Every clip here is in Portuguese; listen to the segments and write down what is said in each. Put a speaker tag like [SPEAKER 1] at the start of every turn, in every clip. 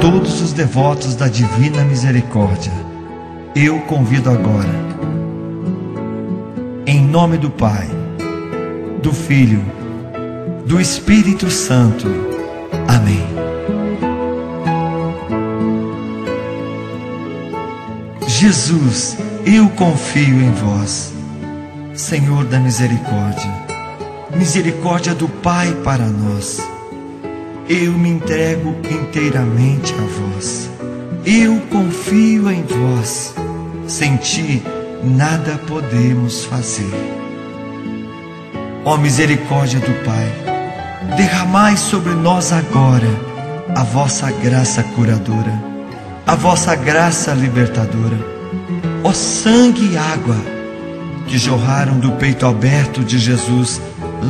[SPEAKER 1] todos os devotos da Divina Misericórdia, eu convido agora, em nome do Pai, do Filho, do Espírito Santo. Amém. Jesus, eu confio em vós, Senhor da misericórdia, misericórdia do Pai para nós. Eu me entrego inteiramente a vós. Eu confio em vós. Sem ti nada podemos fazer. Ó misericórdia do Pai, derramai sobre nós agora a vossa graça curadora, a vossa graça libertadora, ó sangue e água que jorraram do peito aberto de Jesus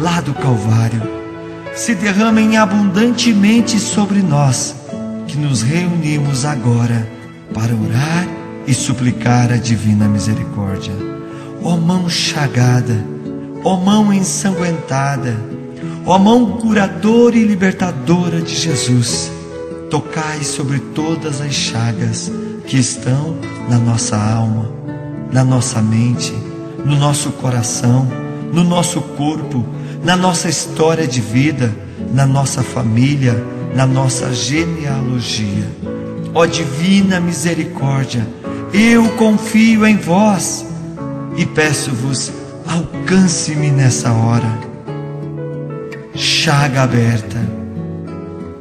[SPEAKER 1] lá do Calvário, se derramem abundantemente sobre nós que nos reunimos agora para orar e suplicar a divina misericórdia. Ó mão chagada, ó mão ensanguentada, ó mão curadora e libertadora de Jesus, tocai sobre todas as chagas que estão na nossa alma, na nossa mente, no nosso coração, no nosso corpo, na nossa história de vida, na nossa família, na nossa genealogia. Ó divina misericórdia, eu confio em vós e peço-vos, alcance-me nessa hora. Chaga aberta,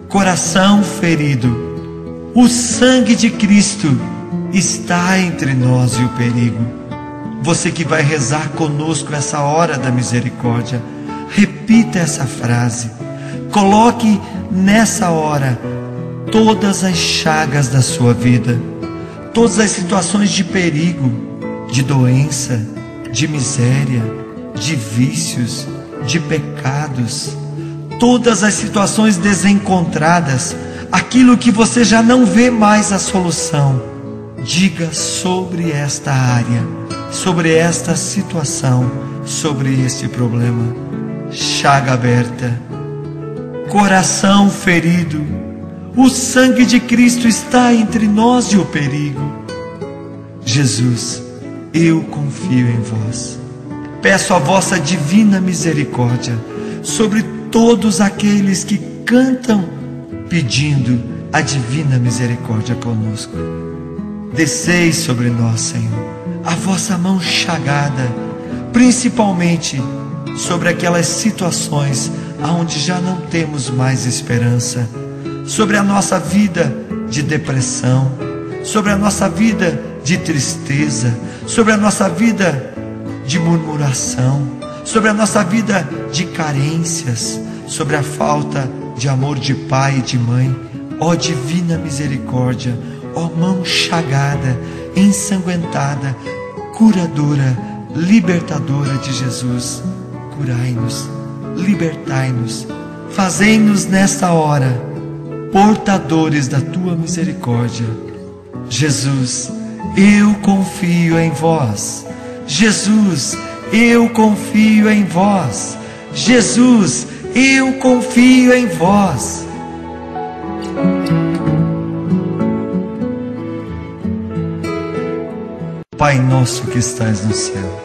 [SPEAKER 1] coração ferido, o sangue de Cristo está entre nós e o perigo. Você que vai rezar conosco essa hora da misericórdia, repita essa frase. Coloque nessa hora todas as chagas da sua vida, todas as situações de perigo, de doença, de miséria, de vícios, de pecados, todas as situações desencontradas, aquilo que você já não vê mais a solução. Diga sobre esta área, sobre esta situação, sobre este problema. Chaga aberta, coração ferido, o sangue de Cristo está entre nós e o perigo. Jesus, eu confio em vós. Peço a vossa divina misericórdia sobre todos aqueles que cantam pedindo a divina misericórdia conosco. Desceis sobre nós, Senhor, a vossa mão chagada, principalmente sobre aquelas situações aonde já não temos mais esperança, sobre a nossa vida de depressão, sobre a nossa vida de tristeza, sobre a nossa vida de murmuração, sobre a nossa vida de carências, sobre a falta de amor de pai e de mãe. Ó divina misericórdia, ó mão chagada, ensanguentada, curadora, libertadora de Jesus, curai-nos, libertai-nos, fazei-nos nesta hora portadores da tua misericórdia. Jesus, eu confio em vós. Jesus, eu confio em vós. Jesus, eu confio em vós. Pai nosso que estais no céu,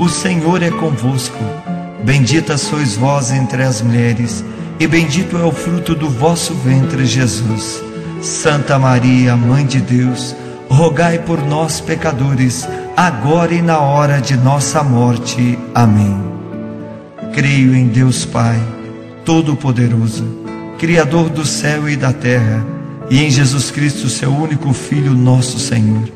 [SPEAKER 1] o Senhor é convosco. Bendita sois vós entre as mulheres, e bendito é o fruto do vosso ventre, Jesus. Santa Maria, Mãe de Deus, rogai por nós, pecadores, agora e na hora de nossa morte. Amém. Creio em Deus Pai, Todo-Poderoso, Criador do céu e da terra, e em Jesus Cristo, seu único Filho, nosso Senhor,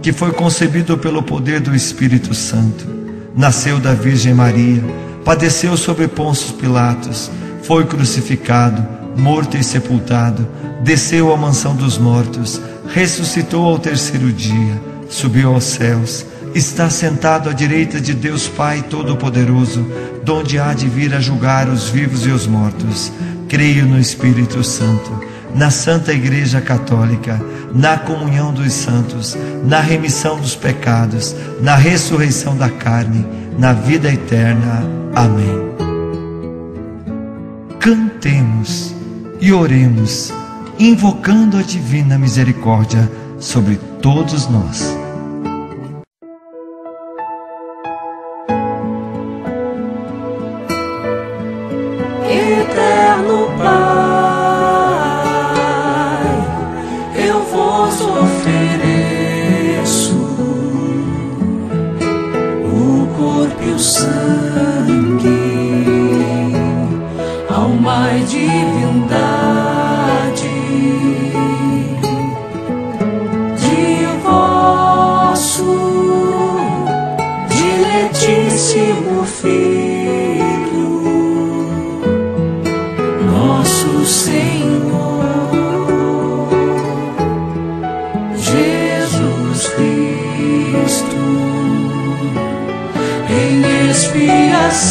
[SPEAKER 1] que foi concebido pelo poder do Espírito Santo, nasceu da Virgem Maria, padeceu sobre Pôncio Pilatos, foi crucificado, morto e sepultado, desceu à mansão dos mortos, ressuscitou ao terceiro dia, subiu aos céus, está sentado à direita de Deus Pai Todo-Poderoso, donde há de vir a julgar os vivos e os mortos. Creio no Espírito Santo, na Santa Igreja Católica, na comunhão dos santos, na remissão dos pecados, na ressurreição da carne, na vida eterna. Amém. Cantemos e oremos, invocando a divina misericórdia sobre todos nós.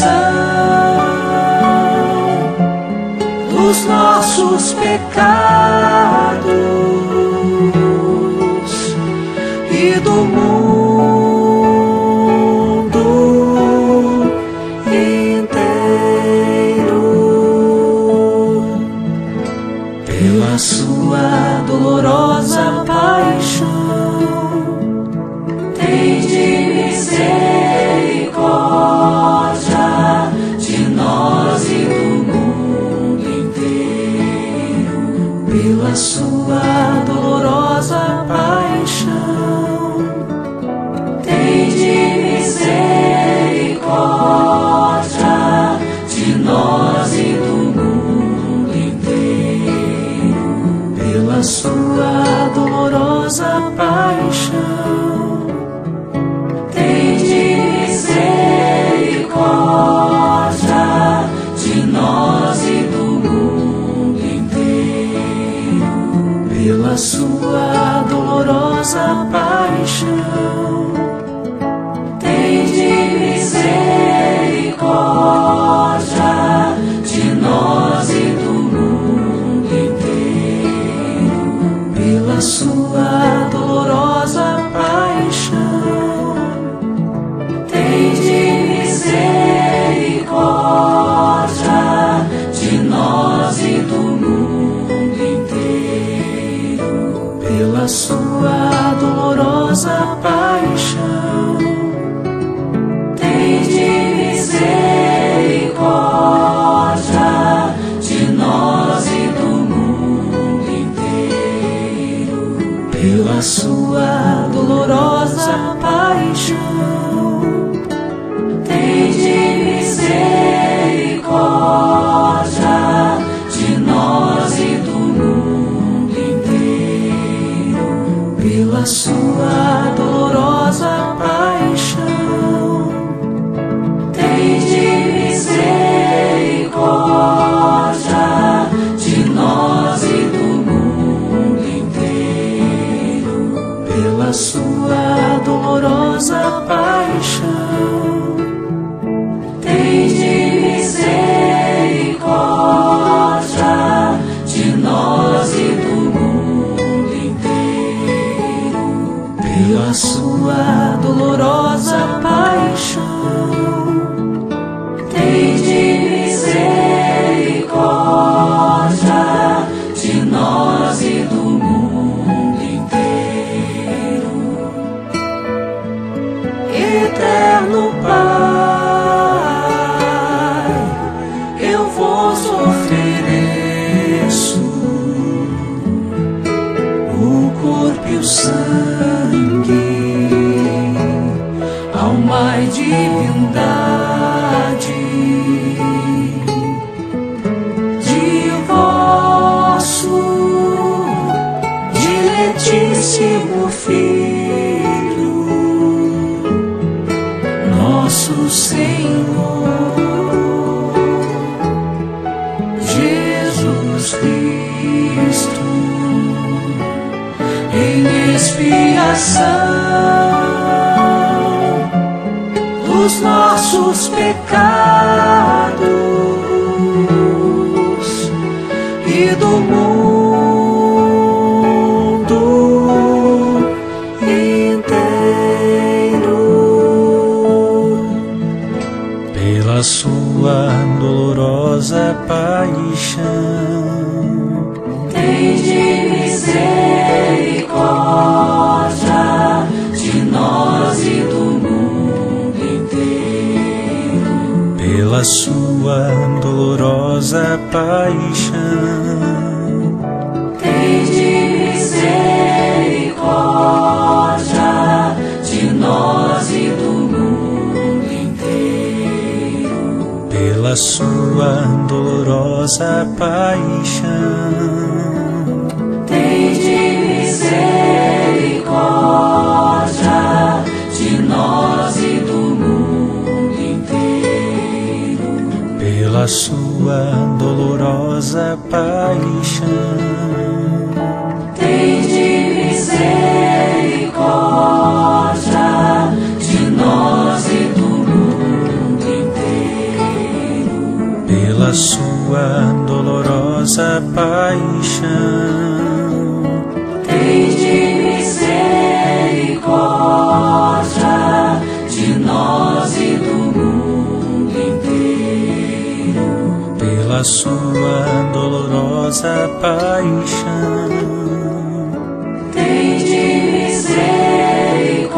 [SPEAKER 2] Expiação dos nossos pecados inteiro, pela sua dolorosa paixão. Dolorosa diletíssimo Filho, nosso Senhor Jesus Cristo, expiação
[SPEAKER 3] paixão.
[SPEAKER 2] Tende misericórdia de nós e do mundo inteiro.
[SPEAKER 3] Pela sua dolorosa paixão.
[SPEAKER 2] Tende misericórdia
[SPEAKER 3] Pela sua dolorosa paixão.
[SPEAKER 2] Tende misericórdia de nós e do mundo inteiro.
[SPEAKER 3] Pela sua dolorosa paixão. Dolorosa paixão.
[SPEAKER 2] Tende misericórdia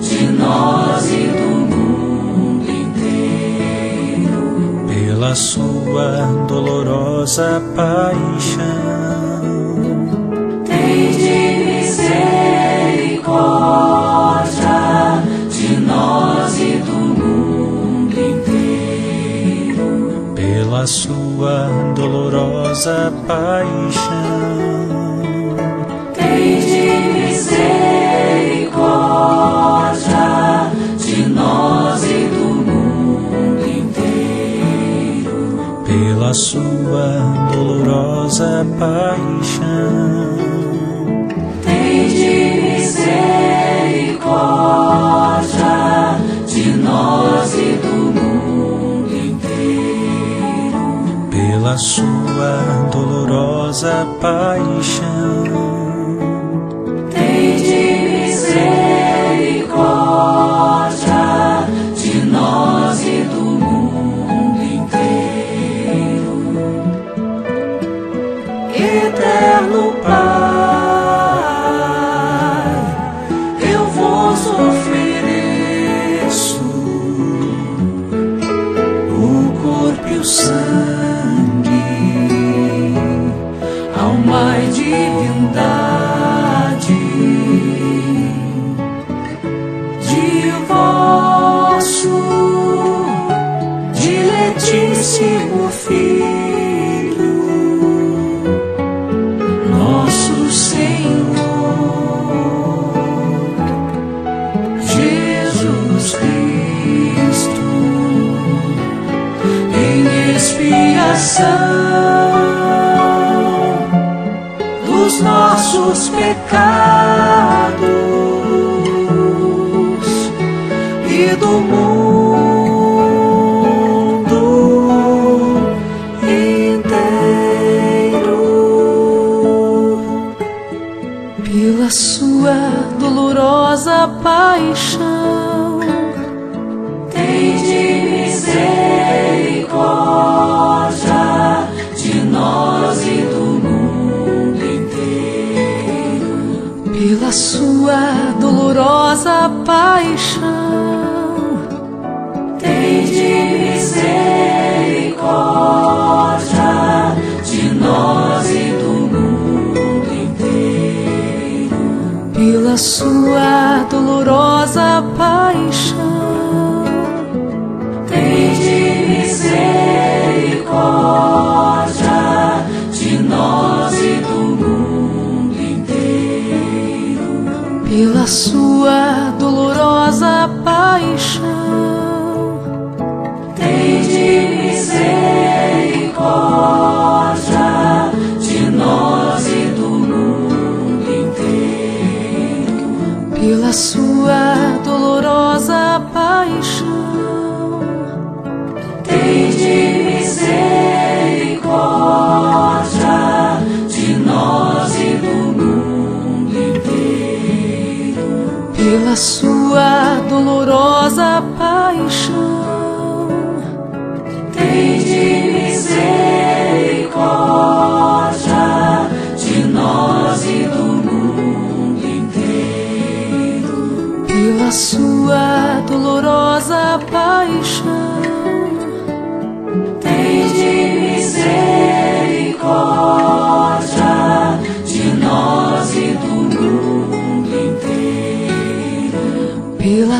[SPEAKER 2] de nós e do mundo inteiro.
[SPEAKER 3] Pela sua dolorosa paixão.
[SPEAKER 2] Tende misericórdia
[SPEAKER 3] dolorosa paixão.
[SPEAKER 2] Tende misericórdia de nós e do mundo inteiro.
[SPEAKER 3] Pela sua dolorosa paixão.
[SPEAKER 2] Tende misericórdia de nós e do mundo inteiro.
[SPEAKER 3] Pela sua dolorosa paixão.
[SPEAKER 2] Expiação dos nossos pecados sua. pela sua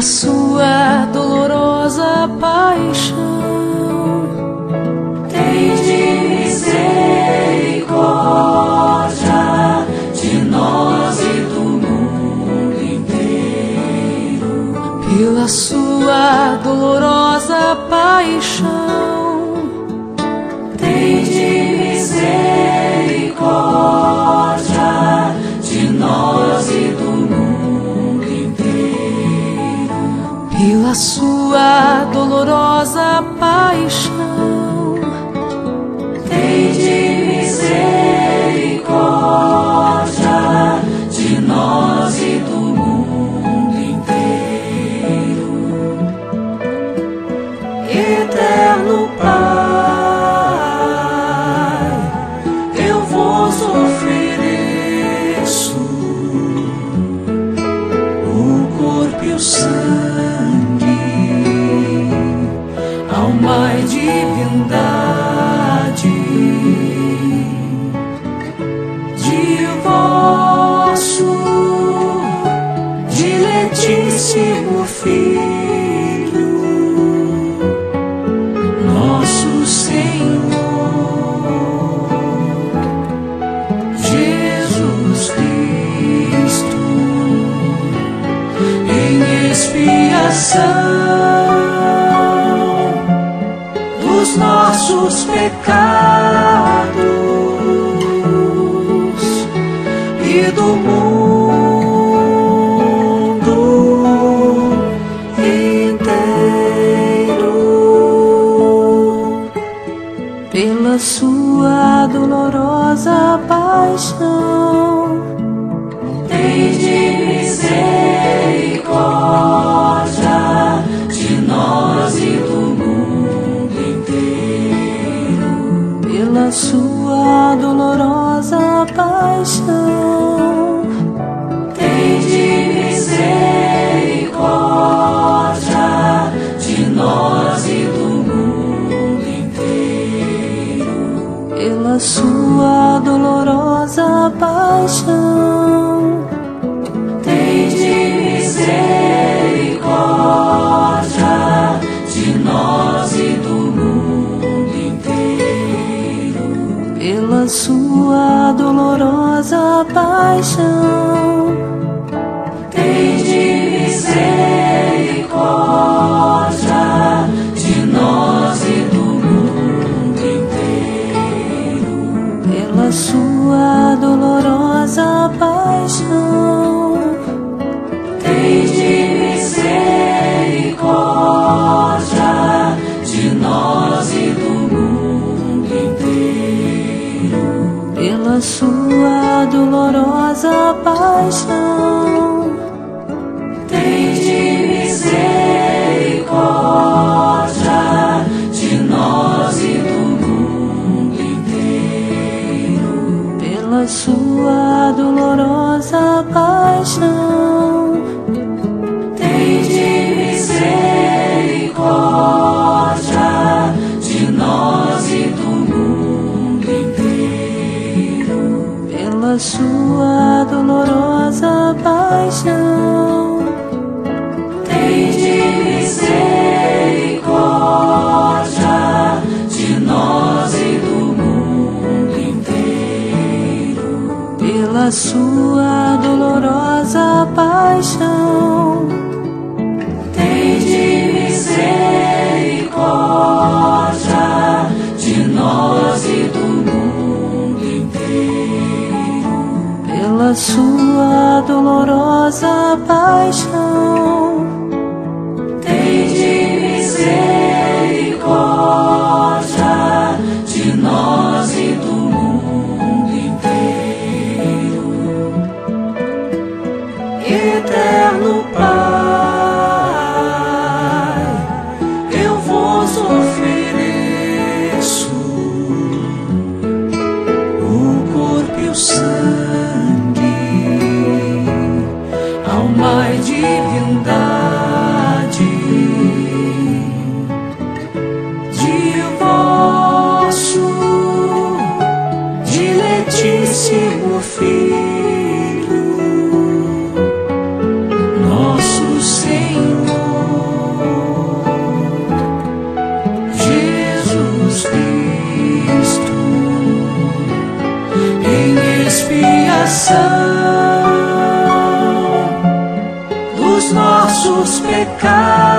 [SPEAKER 2] sua dolorosa paixão.
[SPEAKER 4] Tem de misericórdia de nós e do mundo inteiro.
[SPEAKER 2] Pela sua dolorosa paixão.
[SPEAKER 4] Tem de misericórdia.
[SPEAKER 2] sua dolorosa paixão.
[SPEAKER 4] divindade.
[SPEAKER 2] pela sua dolorosa paixão.
[SPEAKER 4] Tem de misericórdia de nós e do mundo inteiro,
[SPEAKER 2] pela sua dolorosa paixão.
[SPEAKER 4] 白首
[SPEAKER 2] eyes sua dolorosa paixão. Expiação dos nossos pecados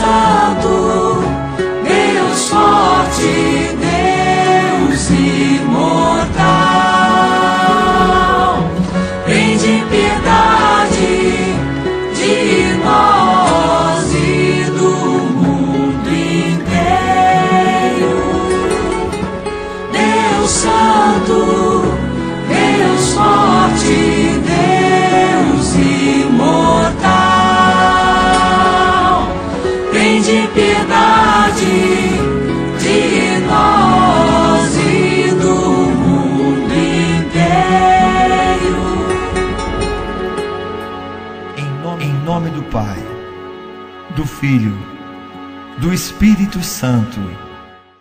[SPEAKER 2] Deus
[SPEAKER 1] Filho, do Espírito Santo.